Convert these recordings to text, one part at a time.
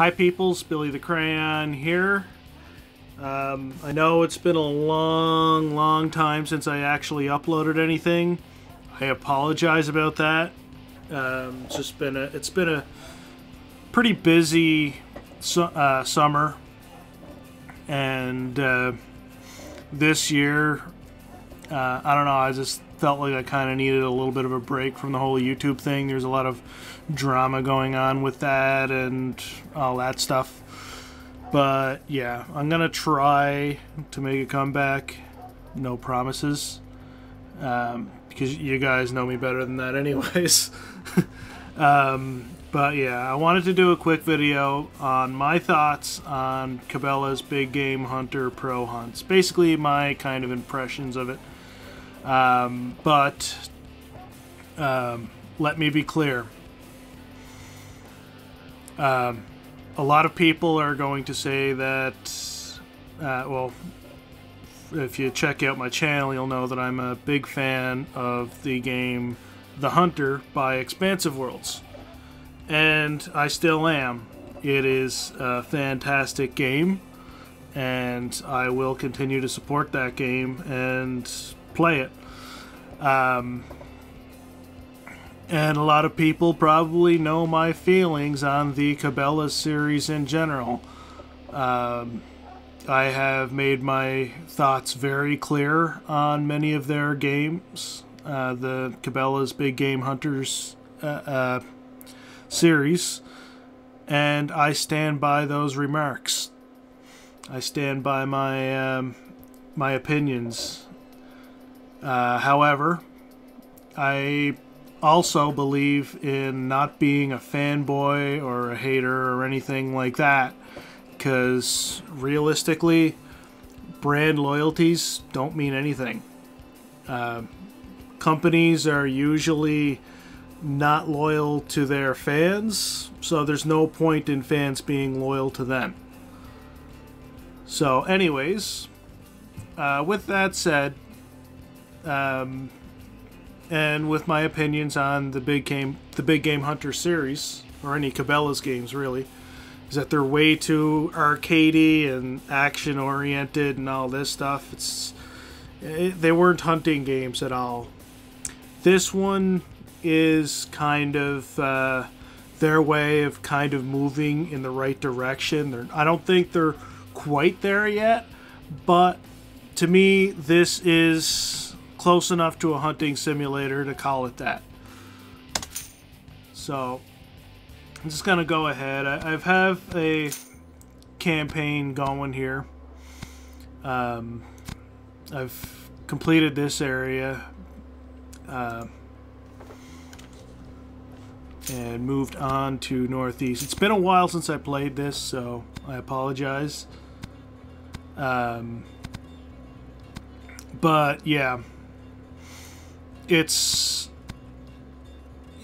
Hi peoples, Billy the Crayon here. Um, I know it's been a long, long time since I actually uploaded anything. I apologize about that. Um, it's just been a, it's been a pretty busy su uh, summer, and uh, this year, uh, I don't know. I just felt like I kind of needed a little bit of a break from the whole YouTube thing. There's a lot of drama going on with that and all that stuff. But yeah, I'm gonna try to make a comeback. No promises, um, because you guys know me better than that, anyways. um, but yeah, I wanted to do a quick video on my thoughts on Cabela's Big Game Hunter Pro Hunts. Basically, my kind of impressions of it. Um, but um, let me be clear. Um, a lot of people are going to say that, uh, well, if you check out my channel, you'll know that I'm a big fan of the game The Hunter by Expansive Worlds. And I still am. It is a fantastic game, and I will continue to support that game and play it. Um, and a lot of people probably know my feelings on the Cabela series in general. Um, I have made my thoughts very clear on many of their games. Uh, the Cabela's Big Game Hunters uh, uh, series, and I stand by those remarks. I stand by my um, my opinions uh, however, I also believe in not being a fanboy or a hater or anything like that because realistically, brand loyalties don't mean anything. Uh, companies are usually not loyal to their fans, so there's no point in fans being loyal to them. So, anyways, uh, with that said, um, and with my opinions on the big game, the big game hunter series, or any Cabela's games really, is that they're way too arcadey and action oriented and all this stuff. It's it, they weren't hunting games at all. This one is kind of uh, their way of kind of moving in the right direction. They're, I don't think they're quite there yet, but to me, this is close enough to a hunting simulator to call it that. So, I'm just going to go ahead. I, I've have a campaign going here. Um, I've completed this area. Uh, and moved on to Northeast. It's been a while since I played this, so I apologize. Um, but yeah, it's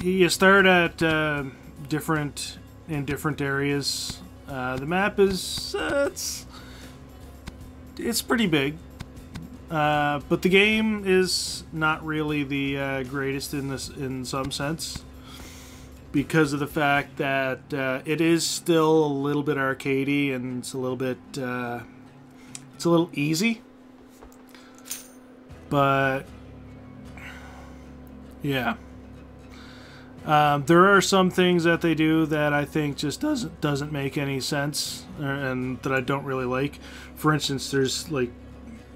you start at uh, different in different areas. Uh, the map is uh, it's it's pretty big, uh, but the game is not really the uh, greatest in this in some sense because of the fact that uh, it is still a little bit arcadey and it's a little bit it's a little easy, but yeah. Um, there are some things that they do that I think just doesn't doesn't make any sense, uh, and that I don't really like. For instance, there's like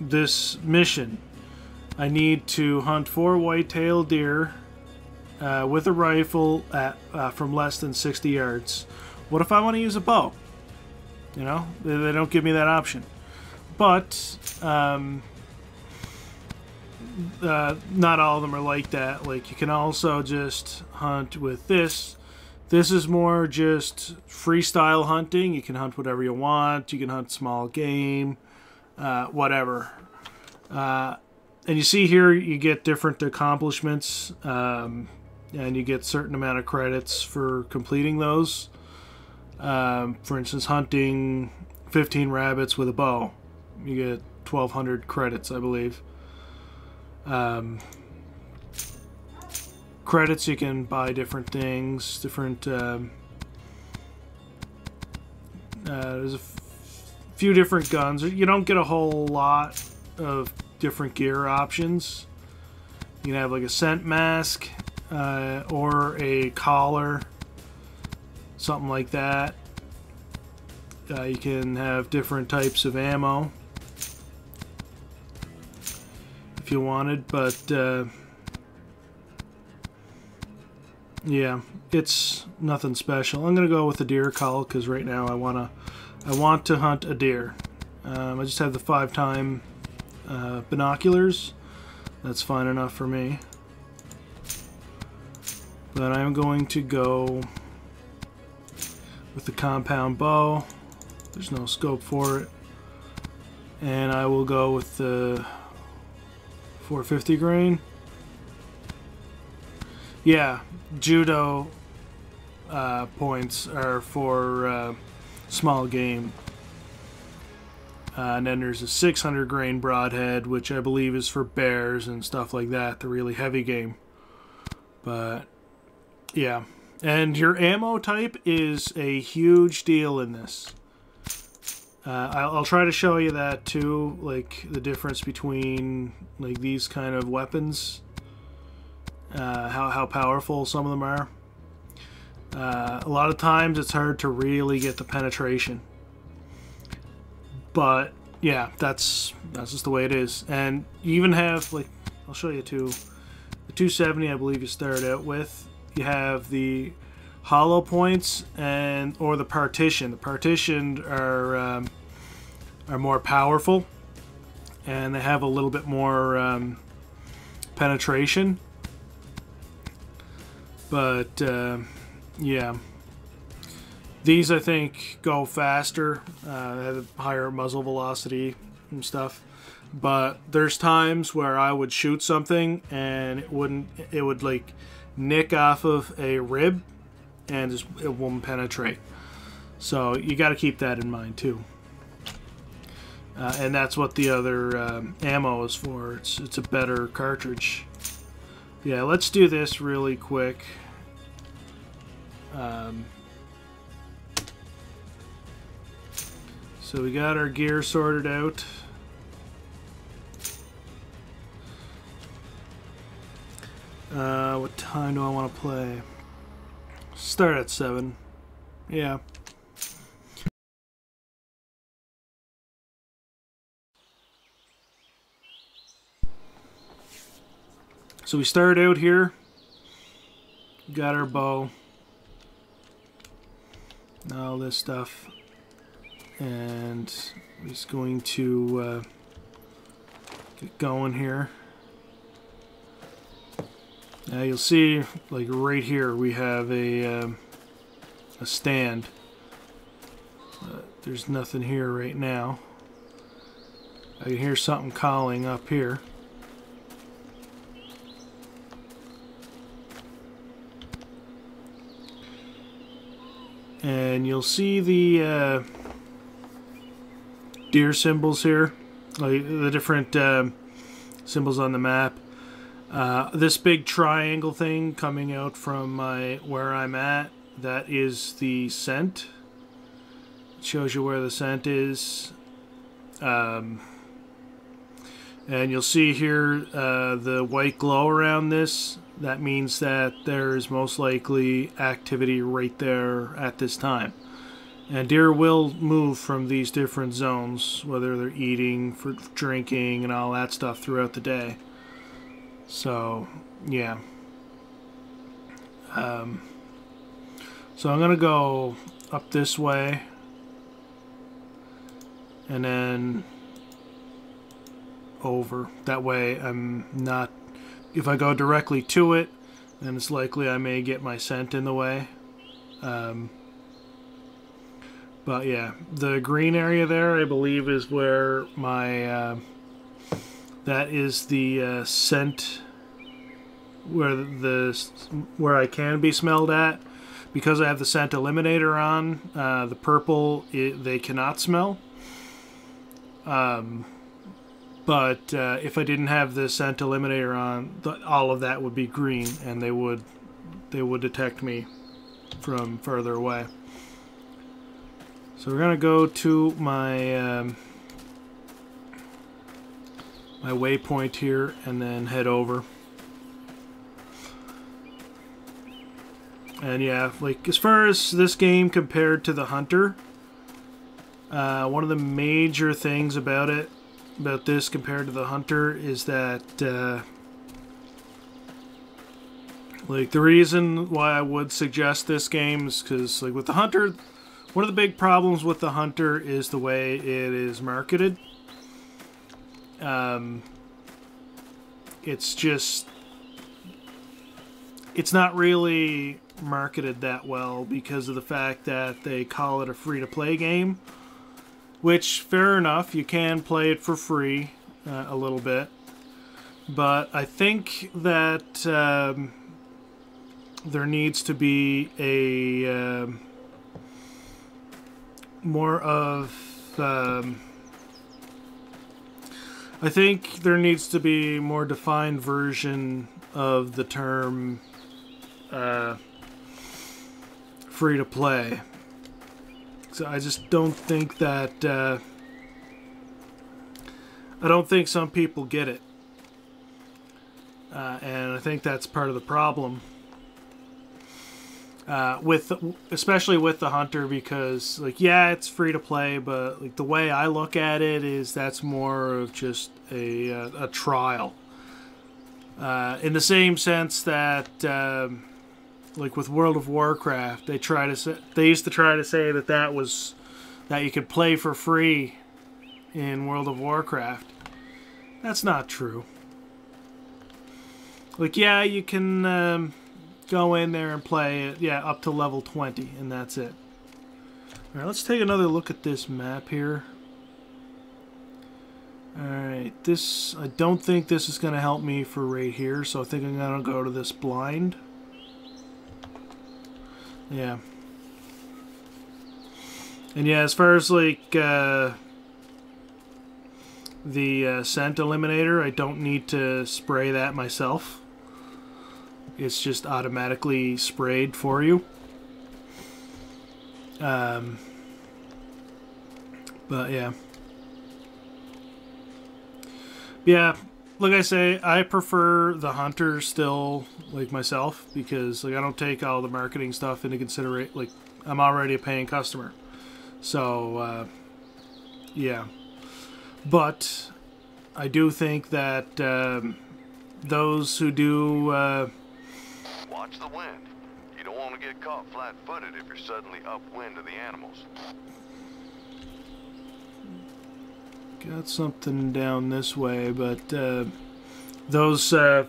this mission. I need to hunt four white-tailed deer uh, with a rifle at uh, from less than 60 yards. What if I want to use a bow? You know, they, they don't give me that option. But um, uh, not all of them are like that. Like you can also just hunt with this. This is more just freestyle hunting. You can hunt whatever you want. You can hunt small game, uh, whatever. Uh, and you see here you get different accomplishments, um, and you get certain amount of credits for completing those. Um, for instance, hunting 15 rabbits with a bow, you get 1,200 credits, I believe. Um, credits, you can buy different things, different um, Uh, there's a few different guns. You don't get a whole lot of different gear options. You can have like a scent mask uh, or a caller, something like that. Uh, you can have different types of ammo you wanted, but uh, yeah, it's nothing special. I'm gonna go with the deer call because right now I wanna I want to hunt a deer. Um, I just have the five time uh, binoculars. That's fine enough for me. But I'm going to go with the compound bow. There's no scope for it. And I will go with the 450 grain. Yeah, judo uh, points are for uh, small game. Uh, and then there's a 600 grain broadhead, which I believe is for bears and stuff like that, the really heavy game. But yeah, and your ammo type is a huge deal in this. Uh, I'll, I'll, try to show you that too, like the difference between like these kind of weapons, uh, how how powerful some of them are. Uh, a lot of times it's hard to really get the penetration, but yeah, that's that's just the way it is. And you even have like I'll show you too. The 270, I believe you start out with. You have the hollow points and or the partition. The partitioned are um, are more powerful and they have a little bit more um, penetration. But uh, yeah, these I think go faster, uh, have higher muzzle velocity and stuff. But there's times where I would shoot something and it wouldn't, it would like nick off of a rib and it won't penetrate. So you got to keep that in mind too. Uh, and that's what the other um, ammo is for. It's it's a better cartridge. Yeah, let's do this really quick. Um, so we got our gear sorted out. Uh, what time do I want to play? Start at 7. Yeah. So we start out here. Got our bow. All this stuff. And just going to uh, get going here. Now you'll see, like right here, we have a um, a stand. But there's nothing here right now. I can hear something calling up here. And you'll see the uh, deer symbols here, like the different um, symbols on the map. Uh, this big triangle thing coming out from my where I'm at, that is the scent. It shows you where the scent is. Um, and you'll see here uh, the white glow around this. That means that there is most likely activity right there at this time. And deer will move from these different zones, whether they're eating, for drinking, and all that stuff throughout the day. So, yeah. Um, so I'm going to go up this way. And then over. That way I'm not... If I go directly to it, then it's likely I may get my scent in the way. Um, but yeah, the green area there, I believe, is where my... Uh, that is the uh, scent where the where I can be smelled at because I have the scent eliminator on. Uh, the purple it, they cannot smell. Um, but uh, if I didn't have the scent eliminator on, the, all of that would be green, and they would they would detect me from further away. So we're gonna go to my um, my waypoint here and then head over. And yeah, like as far as this game compared to the Hunter, uh, one of the major things about it, about this compared to the Hunter, is that uh, like the reason why I would suggest this game is because like with the Hunter, one of the big problems with the Hunter is the way it is marketed. Um, it's just it's not really marketed that well because of the fact that they call it a free to play game. Which, fair enough, you can play it for free uh, a little bit. But I think that um, there needs to be a uh, more of. Um, I think there needs to be more defined version of the term uh, free to play. So I just don't think that. Uh, I don't think some people get it. Uh, and I think that's part of the problem. Uh, with especially with the hunter because like yeah it's free to play but like the way I look at it is that's more of just a a, a trial uh, in the same sense that um, like with World of Warcraft, they try to say, they used to try to say that that was that you could play for free in World of Warcraft. That's not true. Like yeah, you can um, go in there and play it, yeah, up to level 20 and that's it. All right, let's take another look at this map here. Alright, this, I don't think this is going to help me for right here, so I think I'm going to go to this blind. Yeah. And yeah, as far as like uh, the uh, scent eliminator, I don't need to spray that myself. It's just automatically sprayed for you. Um, but yeah. Yeah, like I say, I prefer the hunter still, like myself, because like I don't take all the marketing stuff into consideration. Like I'm already a paying customer, so uh, yeah. But I do think that um, those who do uh, watch the wind. You don't want to get caught flat-footed if you're suddenly upwind of the animals. Got something down this way, but uh, those uh,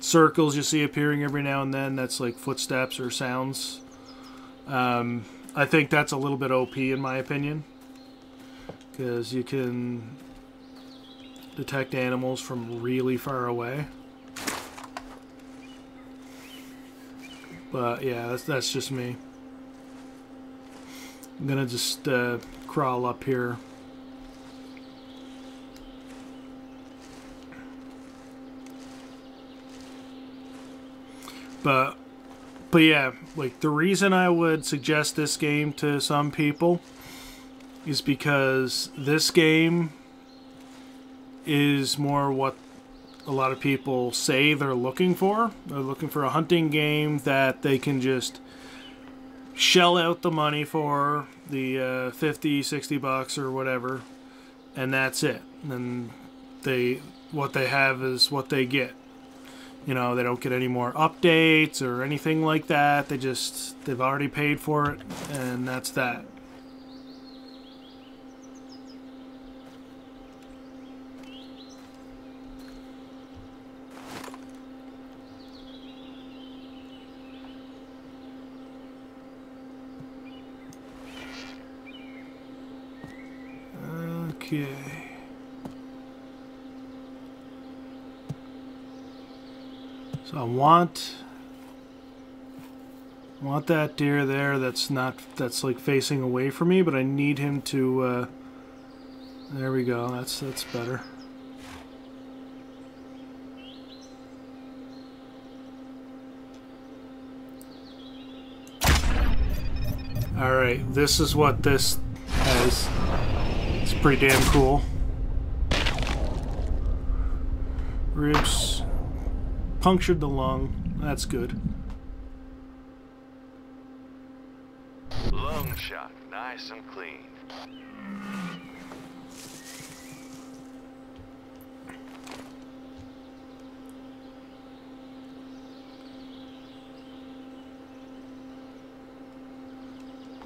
circles you see appearing every now and then, that's like footsteps or sounds. Um, I think that's a little bit OP in my opinion. Because you can detect animals from really far away. But yeah, that's, that's just me. I'm gonna just uh, crawl up here. But but yeah, like the reason I would suggest this game to some people is because this game is more what a lot of people say they're looking for. They're looking for a hunting game that they can just shell out the money for the uh, 50 60 bucks or whatever and that's it. And they what they have is what they get. You know they don't get any more updates or anything like that. They just they've already paid for it and that's that okay So I want want that deer there that's not that's like facing away from me, but I need him to uh, there we go. That's that's better. All right, this is what this is. Pretty damn cool. Ribs punctured the lung. That's good. Lung shot, nice and clean.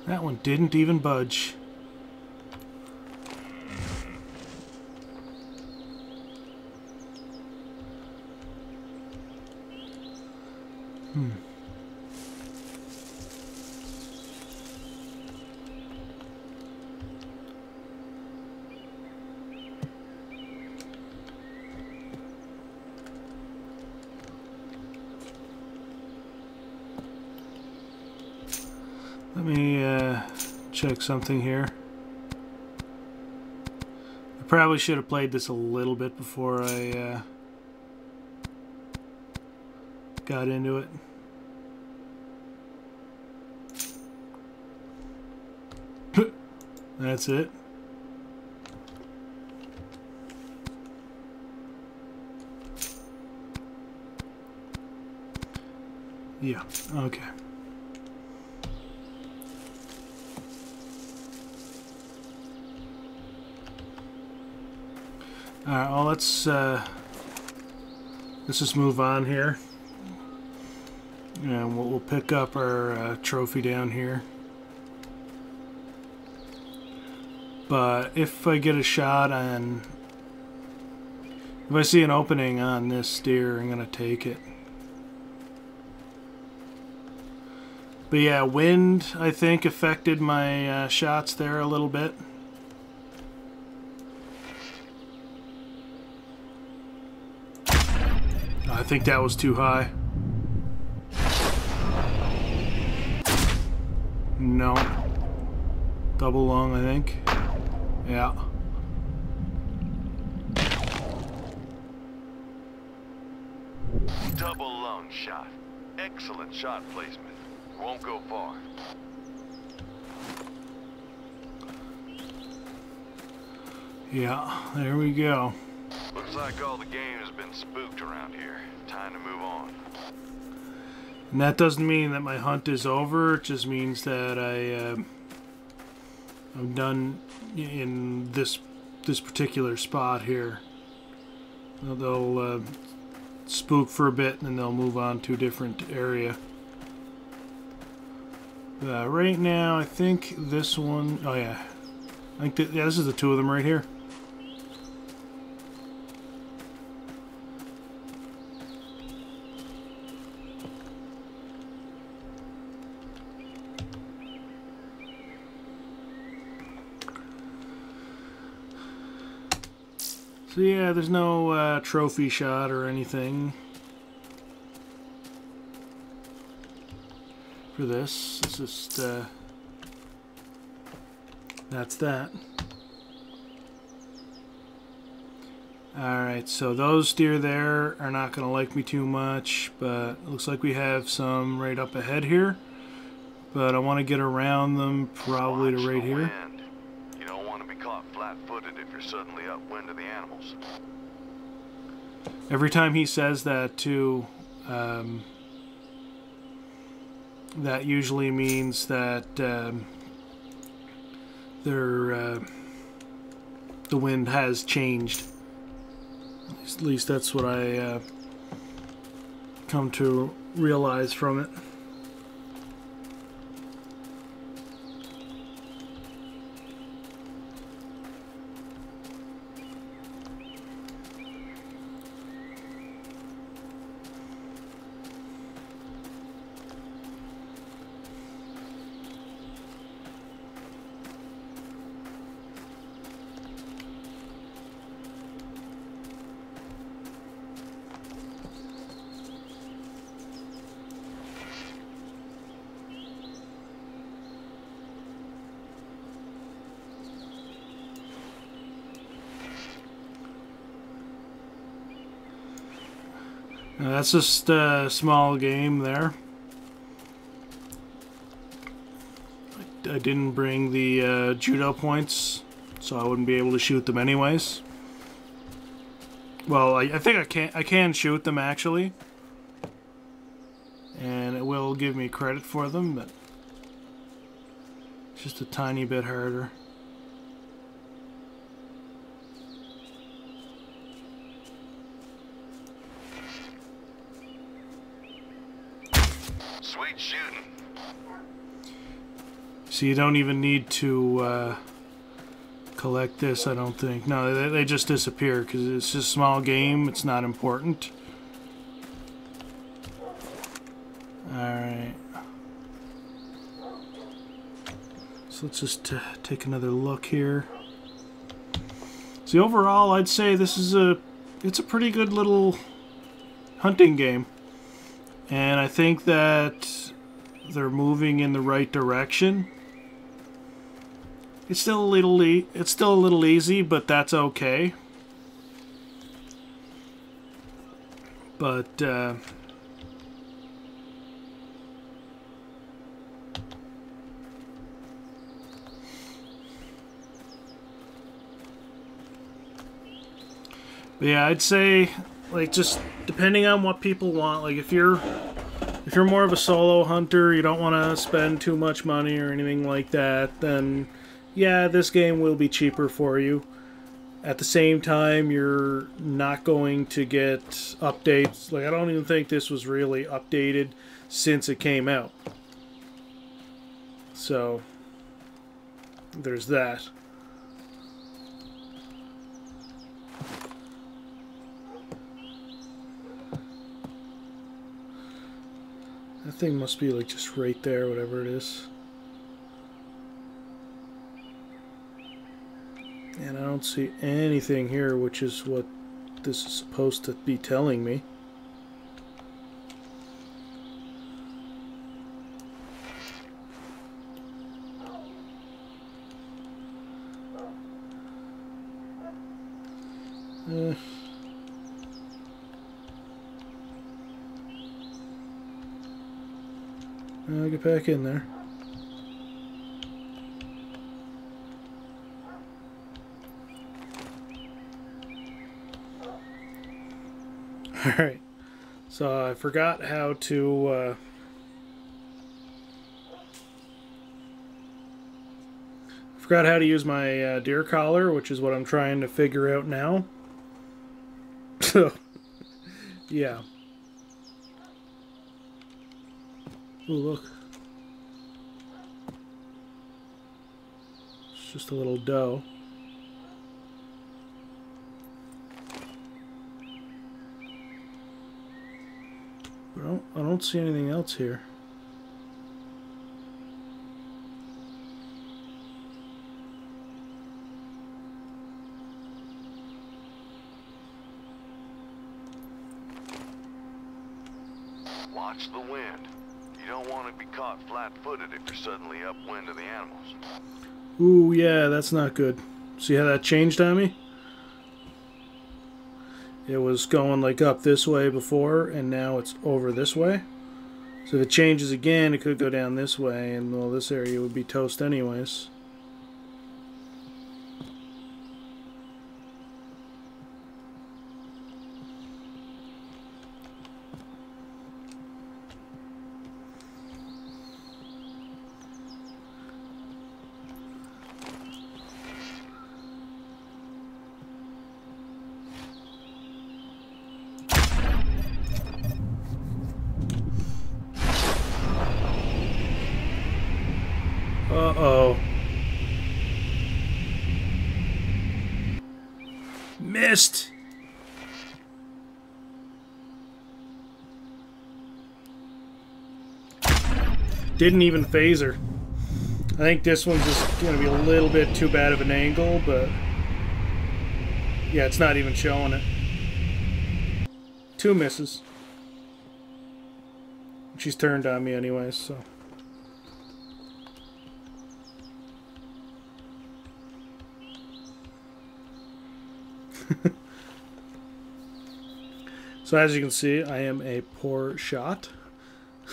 That one didn't even budge. Hmm. Let me uh, check something here. I probably should have played this a little bit before I uh, got into it. That's it. Yeah, okay. Alright, well let's uh, let's just move on here. And we'll, we'll pick up our uh, trophy down here. But if I get a shot on... If I see an opening on this deer, I'm going to take it. But yeah, wind, I think, affected my uh, shots there a little bit. Think that was too high. No. Double long, I think. Yeah. Double lung shot. Excellent shot placement. Won't go far. Yeah, there we go. Looks like all the game has been spooked around here. Time to move on. And that doesn't mean that my hunt is over. It just means that I, uh, I'm done in this this particular spot here. They'll uh, spook for a bit, and then they'll move on to a different area. Uh, right now, I think this one. Oh yeah, I think that, yeah, this is the two of them right here. So yeah, there's no uh, trophy shot or anything for this. It's just uh, that's that. Alright, so those deer there are not going to like me too much, but looks like we have some right up ahead here. But I want to get around them probably to right here. wind. You don't want to be caught flat-footed if you're suddenly upwind of the animals. Every time he says that, too, um, that usually means that um, their uh, the wind has changed. At least, at least that's what I uh, come to realize from it. That's just a small game there. I didn't bring the uh, judo points, so I wouldn't be able to shoot them anyways. Well, I, I think I can I can shoot them actually, and it will give me credit for them, but it's just a tiny bit harder. So you don't even need to uh, collect this, I don't think. No, they, they just disappear because it's just a small game. It's not important. Alright. So let's just take another look here. See, overall, I'd say this is a... It's a pretty good little hunting game. And I think that they're moving in the right direction. It's still a little it's still a little easy, but that's okay. But uh, yeah, I'd say like just depending on what people want. Like if you're if you're more of a solo hunter, you don't want to spend too much money or anything like that, then yeah, this game will be cheaper for you. At the same time, you're not going to get updates. Like, I don't even think this was really updated since it came out. So, there's that. That thing must be like just right there, whatever it is. And I don't see anything here, which is what this is supposed to be telling me. Uh, I'll get back in there. Alright, so I forgot how to uh, forgot how to use my uh, deer caller, which is what I'm trying to figure out now. So, yeah. Oh, look. It's just a little doe. But I don't, see anything else here. Watch the wind. You don't want to be caught flat-footed if you're suddenly upwind of the animals. Ooh, yeah, that's not good. See how that changed on me? Was going like up this way before, and now it's over this way. So if it changes again, it could go down this way, and well, this area would be toast anyways. Didn't even faze her. I think this one's just going to be a little bit too bad of an angle, but... Yeah, it's not even showing it. Two misses. She's turned on me anyways, so... so as you can see, I am a poor shot.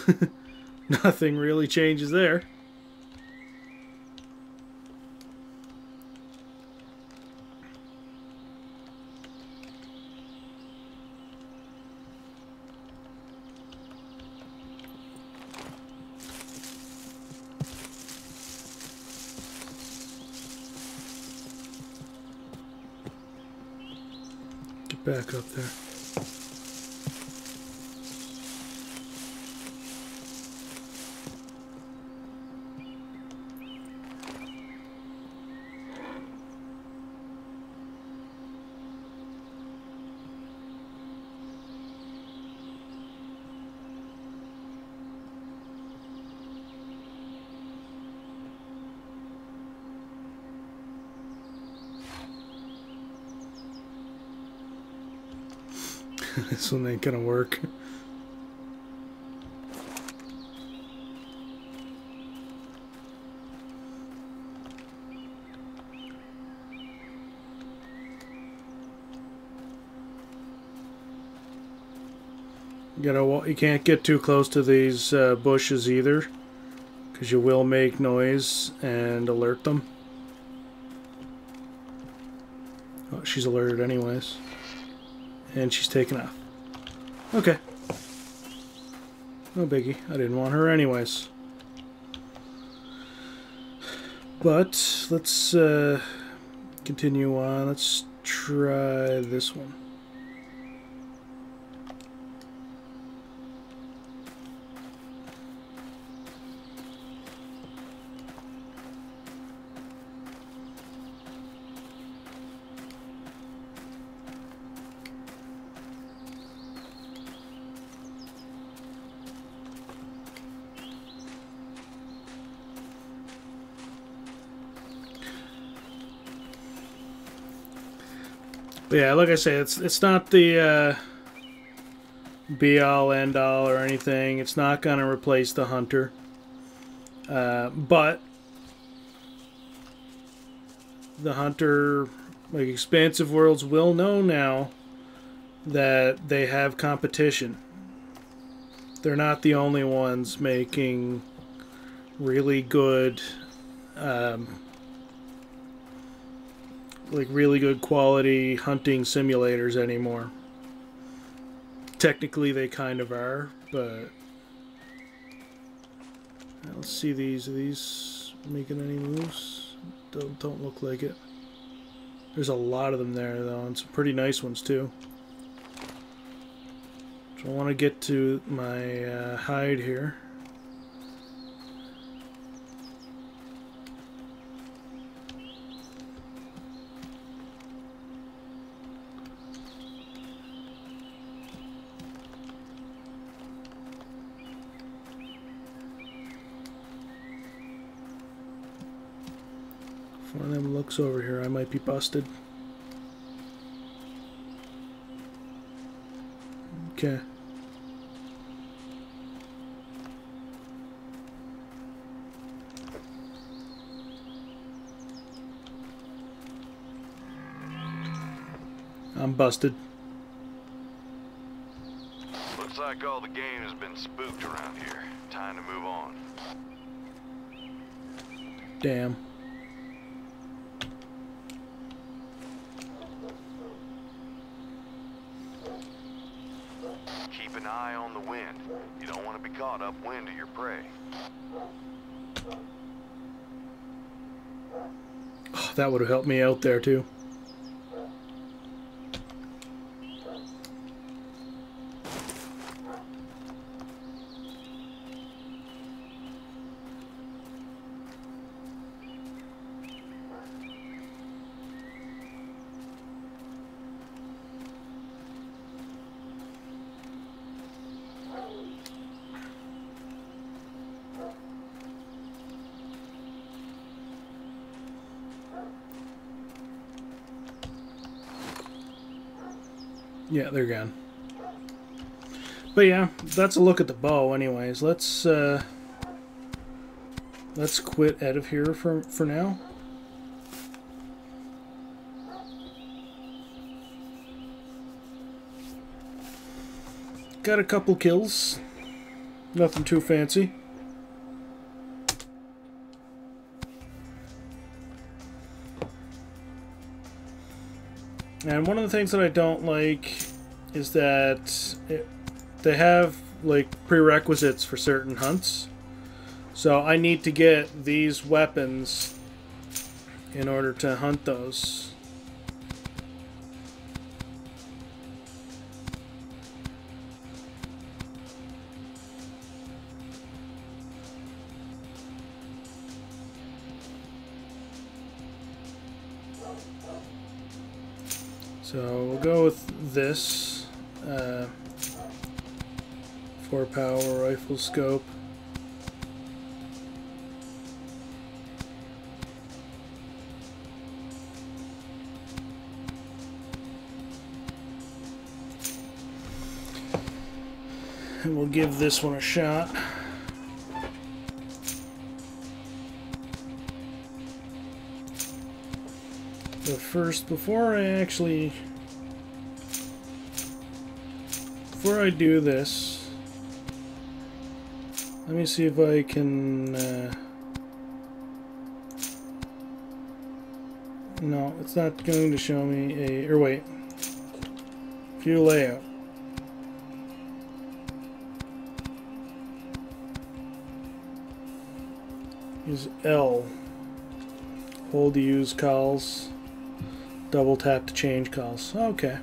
Nothing really changes there. Back up there. This one ain't gonna work. You gotta, you can't get too close to these uh, bushes either, because you will make noise and alert them. Oh, she's alerted anyways. And she's taken off. Okay. No biggie. I didn't want her anyways. But let's uh, continue on. Let's try this one. But yeah, like I say, it's it's not the uh, be all end all or anything. It's not gonna replace the hunter. Uh, but the hunter, like expansive worlds, will know now that they have competition. They're not the only ones making really good. Um, like really good quality hunting simulators anymore. Technically, they kind of are, but let's see these. Are these making any moves? Don't don't look like it. There's a lot of them there though, and some pretty nice ones too. So I want to get to my uh, hide here. Of them looks over here, I might be busted. Okay. I'm busted. Looks like all the game has been spooked around here. Time to move on. Damn. Keep an eye on the wind. You don't want to be caught upwind of your prey. Oh, that would have helped me out there too. Yeah, they're gone. But yeah, that's a look at the bow anyways. Let's uh let's quit out of here for for now. Got a couple kills. Nothing too fancy. And one of the things that I don't like is that it, they have like prerequisites for certain hunts. So I need to get these weapons in order to hunt those. So we'll go with this. Uh, four power rifle scope. And we'll give this one a shot. But first, before I actually... Before I do this, let me see if I can... Uh, no, it's not going to show me a... Or wait. View layout. Use L. Hold to use calls. Double tap to change calls. Okay.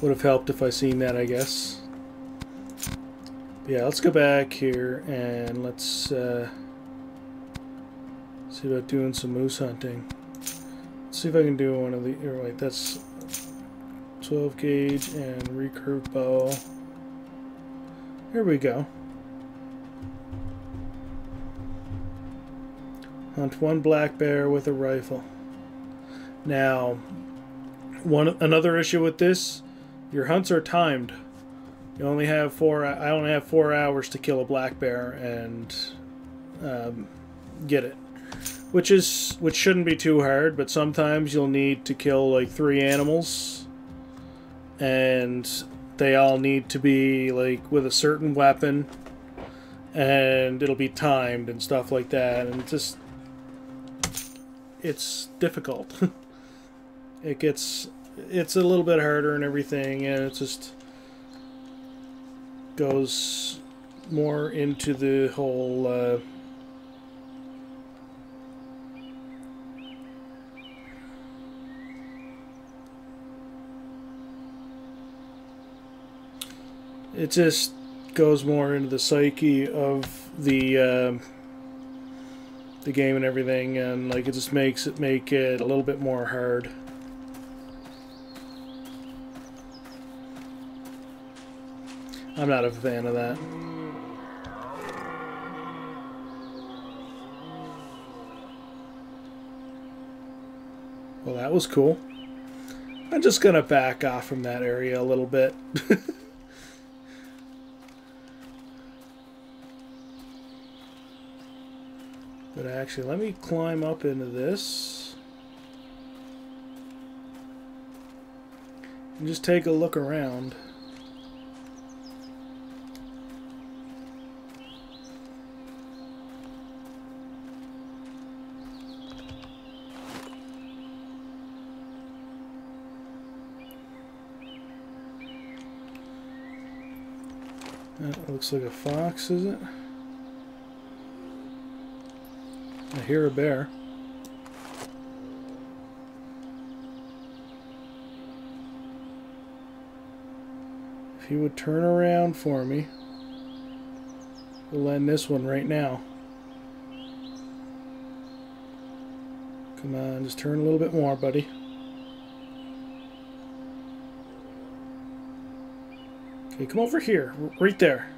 Would have helped if I seen that, I guess. Yeah, let's go back here and let's uh, see about doing some moose hunting. Let's see if I can do one of the. Or wait, that's 12 gauge and recurve bow. Here we go. Hunt one black bear with a rifle. Now, one another issue with this, your hunts are timed. You only have four. I only have four hours to kill a black bear and um, get it, which is which shouldn't be too hard. But sometimes you'll need to kill like three animals, and they all need to be like with a certain weapon and it'll be timed and stuff like that and just it's difficult it gets it's a little bit harder and everything and it just goes more into the whole uh, it just goes more into the psyche of the uh, the game and everything, and like it just makes it make it a little bit more hard. I'm not a fan of that. Well, that was cool. I'm just gonna back off from that area a little bit. But actually, let me climb up into this. And just take a look around. That looks like a fox, is it? I hear a bear. If he would turn around for me, we'll end this one right now. Come on, just turn a little bit more, buddy. Okay, come over here, right there.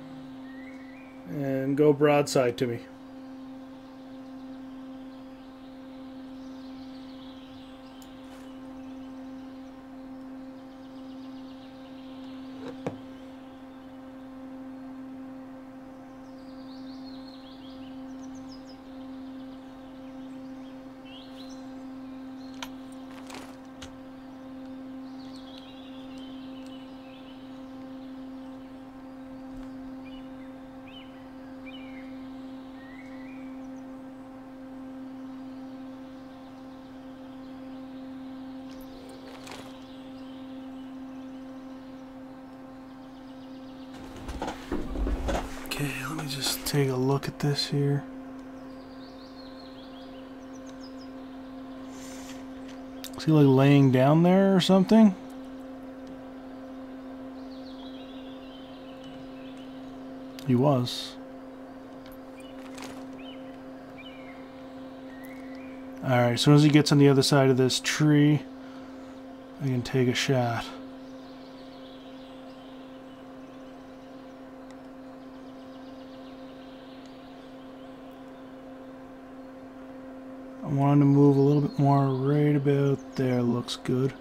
And go broadside to me. take a look at this here. Is he like laying down there or something? He was. Alright, as soon as he gets on the other side of this tree, I can take a shot. More right about there. Looks good.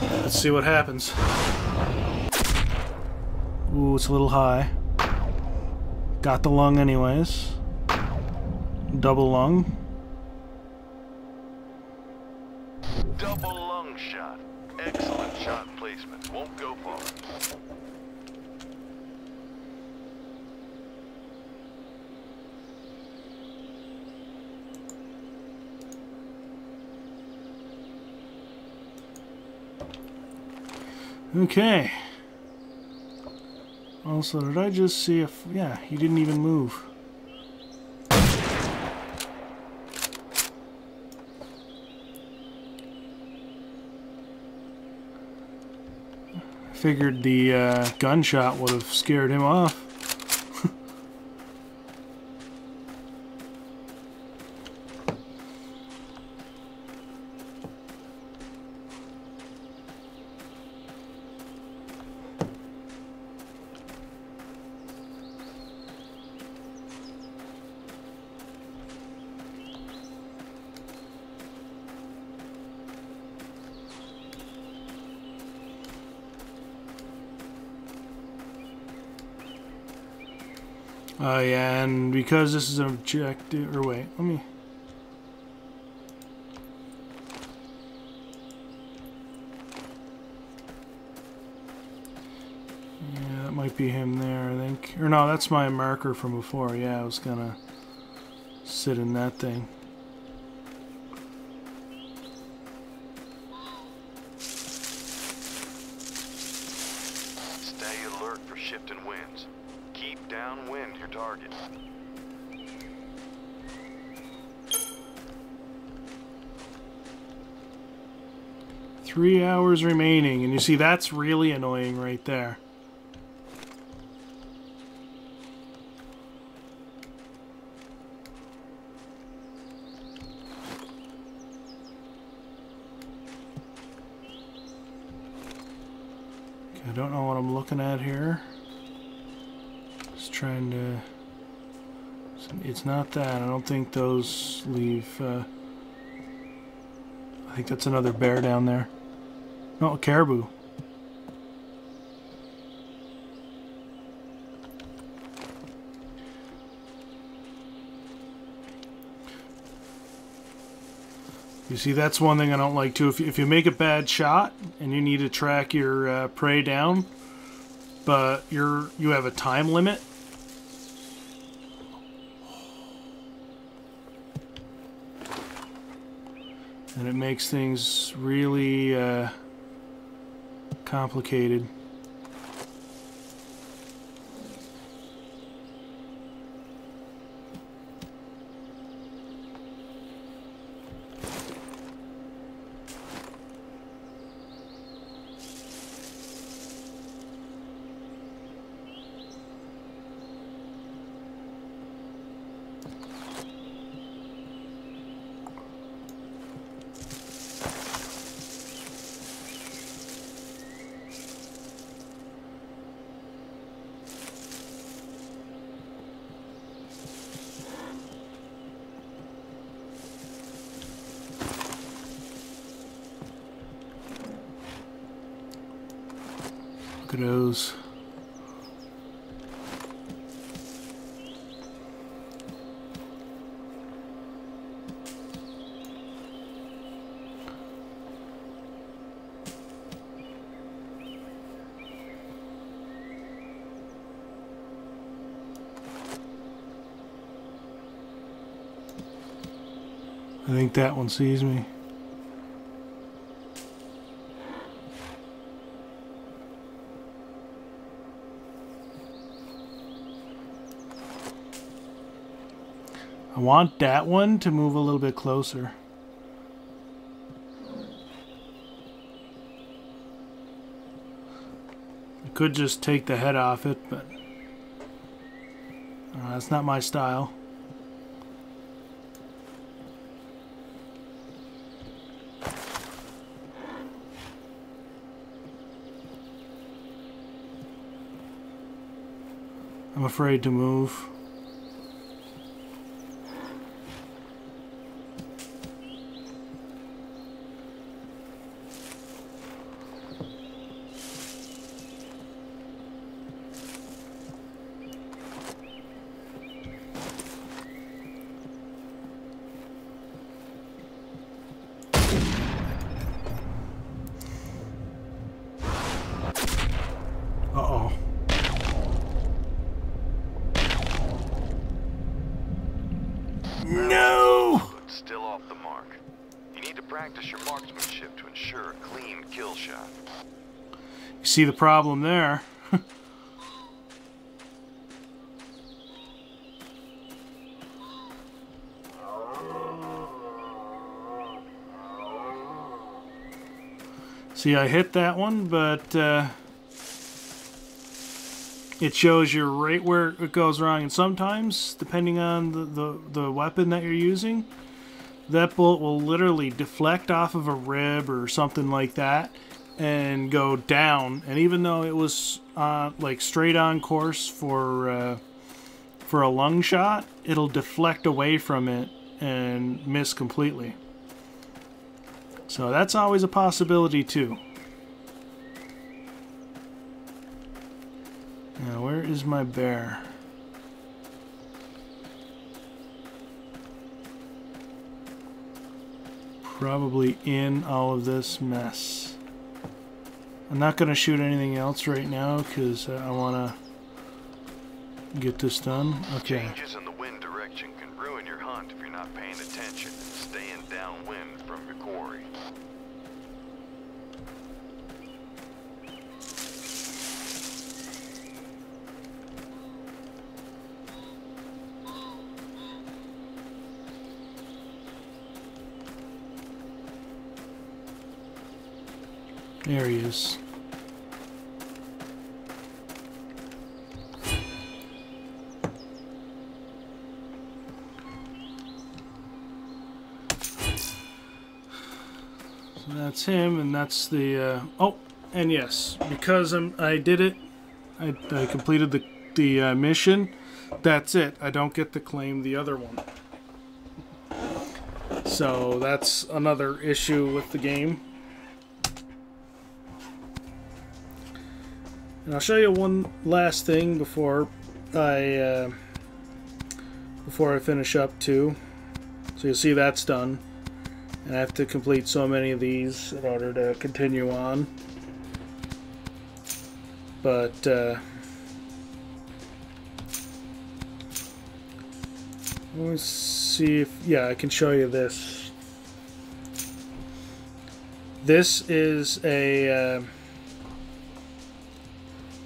Let's see what happens. Ooh, it's a little high. Got the lung anyways. Double lung. Double lung shot. Excellent shot placement. Won't go far. Okay. Also, did I just see if... Yeah, he didn't even move. Figured the uh, gunshot would have scared him off. Oh yeah, and because this is an objective, or wait, let me... Yeah, that might be him there, I think. Or no, that's my marker from before. Yeah, I was gonna sit in that thing. Stay alert for shifting winds. Keep downwind your target. Three hours remaining, and you see that's really annoying right there. I don't know what I'm looking at here. Just trying to... It's not that. I don't think those leave... Uh, I think that's another bear down there. No, a caribou. You see, that's one thing I don't like too. If you, if you make a bad shot and you need to track your uh, prey down, but you're you have a time limit, and it makes things really uh, complicated. I think that one sees me. want that one to move a little bit closer. I could just take the head off it, but uh, that's not my style. I'm afraid to move. See the problem there. see, I hit that one, but uh, it shows you right where it goes wrong. And sometimes, depending on the, the, the weapon that you're using, that bullet will literally deflect off of a rib or something like that and go down. And even though it was uh, like straight on course for uh, for a lung shot, it'll deflect away from it and miss completely. So that's always a possibility too. Now, where is my bear? Probably in all of this mess. I'm not going to shoot anything else right now because I want to get this done. Okay. Changes in the wind direction can ruin your hunt if you're not paying attention and staying downwind from your quarry. There he is. So that's him, and that's the. Uh, oh, and yes, because I'm, I did it, I, I completed the the uh, mission. That's it. I don't get to claim the other one. So that's another issue with the game. And I'll show you one last thing before I uh, before I finish up too. So you'll see that's done. And I have to complete so many of these in order to continue on. But uh, let's see if yeah I can show you this. This is a uh,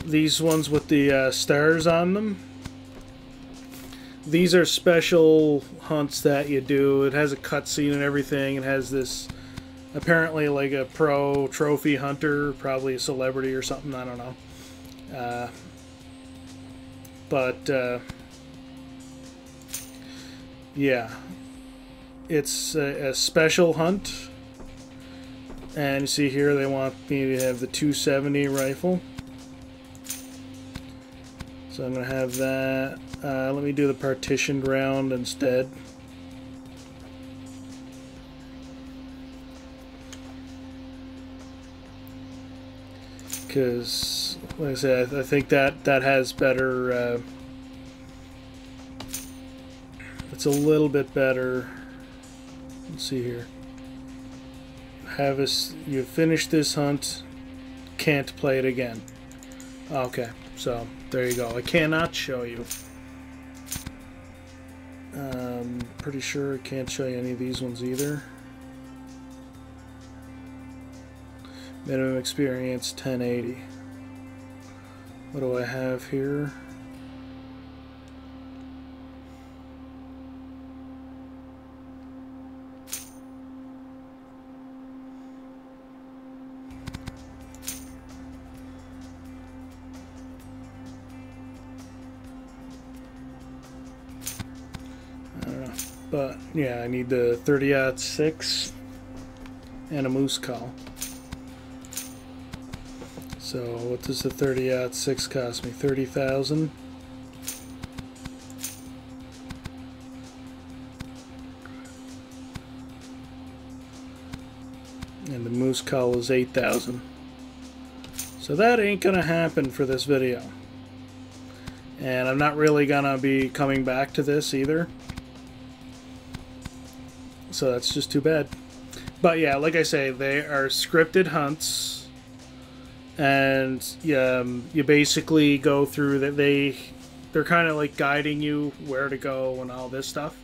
these ones with the uh, stars on them. These are special hunts that you do. It has a cutscene and everything. It has this apparently like a pro trophy hunter, probably a celebrity or something. I don't know. Uh, but uh, yeah, it's a, a special hunt. And you see here they want me to have the 270 rifle. So I'm going to have that. Uh, let me do the partitioned round instead. Because, like I said, I think that that has better. Uh, it's a little bit better. Let's see here. Have us. You finish this hunt. Can't play it again. Okay, so there you go. I cannot show you. Um, pretty sure I can't show you any of these ones either. Minimum experience 1080. What do I have here? But yeah, I need the 30 six and a moose call. So what does the 30 six cost me? 30,000. And the moose call is 8,000. So that ain't gonna happen for this video. And I'm not really gonna be coming back to this either. So that's just too bad. But yeah, like I say, they are scripted hunts. And um, you basically go through that they they're kind of like guiding you where to go and all this stuff.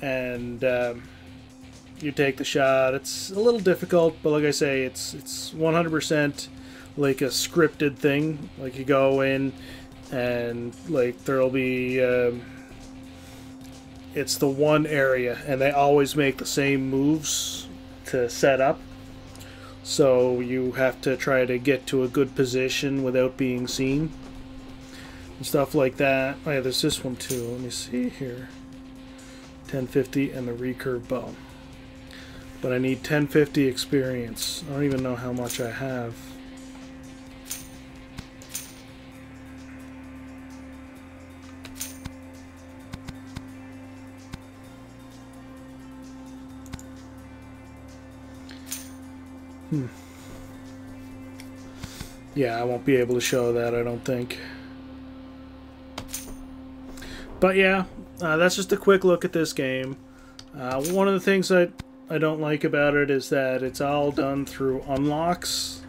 And um, you take the shot. It's a little difficult, but like I say, it's it's 100% like a scripted thing. Like you go in, and like there'll be um, it's the one area, and they always make the same moves to set up. So you have to try to get to a good position without being seen. And stuff like that. Oh yeah, there's this one too. Let me see here. 1050 and the recurve bow. But I need 1050 experience. I don't even know how much I have. Hmm. Yeah, I won't be able to show that, I don't think. But yeah, uh, that's just a quick look at this game. Uh, one of the things that I don't like about it is that it's all done through unlocks.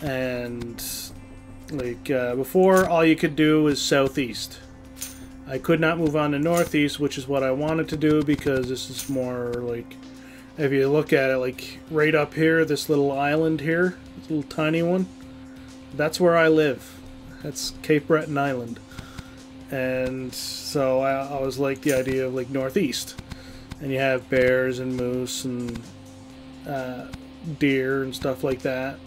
And, like, uh, before, all you could do was southeast. I could not move on to northeast, which is what I wanted to do because this is more, like, if you look at it, like right up here, this little island here, this little tiny one, that's where I live. That's Cape Breton Island. And so I, was like the idea of like northeast. And you have bears and moose and uh, deer and stuff like that.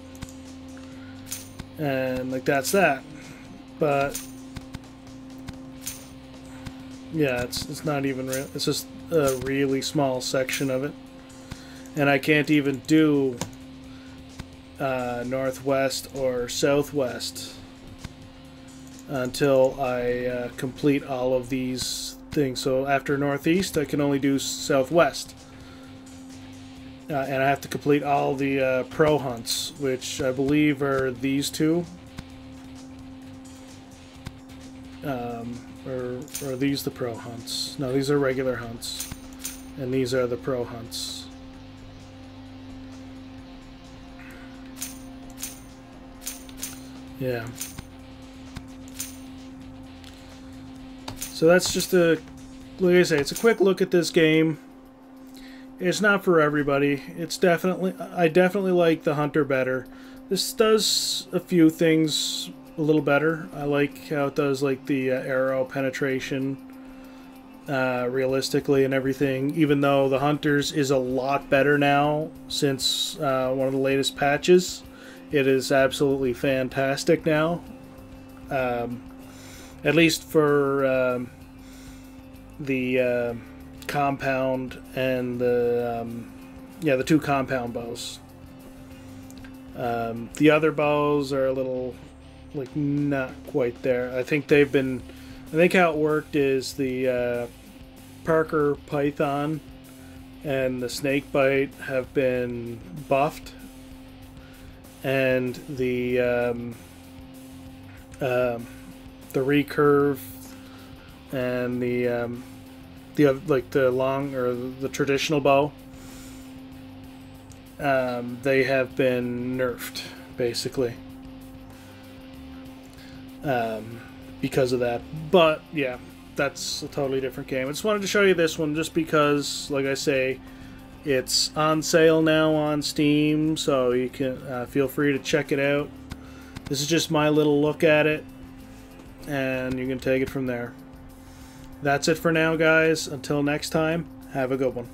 And like that's that. But yeah, it's it's not even real. It's just a really small section of it and I can't even do uh, northwest or southwest until I uh, complete all of these things. So after northeast, I can only do southwest. Uh, and I have to complete all the uh, pro hunts, which I believe are these two. Um, or, or are these the pro hunts? No, these are regular hunts. And these are the pro hunts. Yeah. So that's just a, like I say, it's a quick look at this game. It's not for everybody. It's definitely, I definitely like the Hunter better. This does a few things a little better. I like how it does like the uh, arrow penetration uh, realistically and everything, even though the Hunters is a lot better now since uh, one of the latest patches. It is absolutely fantastic now. Um, at least for um, the uh, compound and the um, yeah the two compound bows. Um, the other bows are a little like not quite there. I think they've been. I think how it worked is the uh, Parker Python and the Snake Bite have been buffed and the um, um, the recurve and the um, the like the long or the traditional bow um, they have been nerfed basically. Um, because of that. But yeah that's a totally different game. I just wanted to show you this one just because like I say it's on sale now on Steam, so you can uh, feel free to check it out. This is just my little look at it, and you can take it from there. That's it for now, guys. Until next time, have a good one.